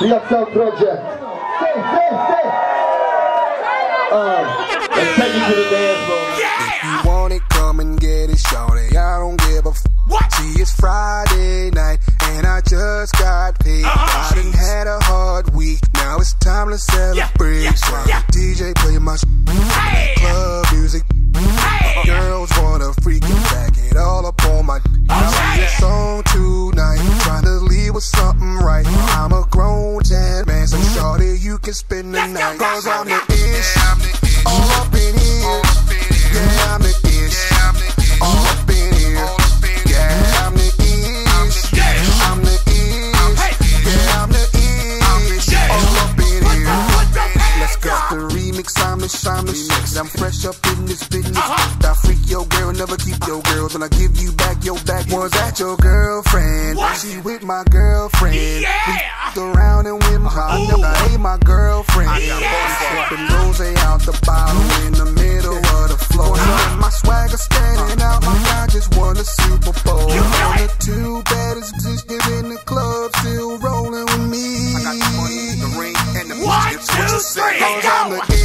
Jak w Outrodzie. Stay, stay, stay. Uh, let's take you to the dance floor. If you want it, come and get it, shorty. I don't give a f. What? See, it's Friday night, and I just got paid. Uh-huh. I done had a hard week, now it's time to celebrate. yeah, So yeah. DJ, play my can spend the night. Cause I'm the ish. All up in here. Yeah, I'm the ish. All up in here. Yeah, I'm the ish. I'm the ish. Yeah, I'm the ish. All up in here. Let's go. The remix, I'm the shaman. I'm fresh up in this business. Uh-huh. I freak your girl, never keep your uh-huh. girls. When I give you back your back ones at your girlfriend. What? She with my girlfriend. Yeah. We around and with uh-huh. my. Ooh my girlfriend. I got yeah. both rose out the bottle in the middle of the floor. My swagger standing out, my guy just won the Super Bowl. You know the two baddest in the club still rolling with me. I got the money, the ring, and the One, two, three, go!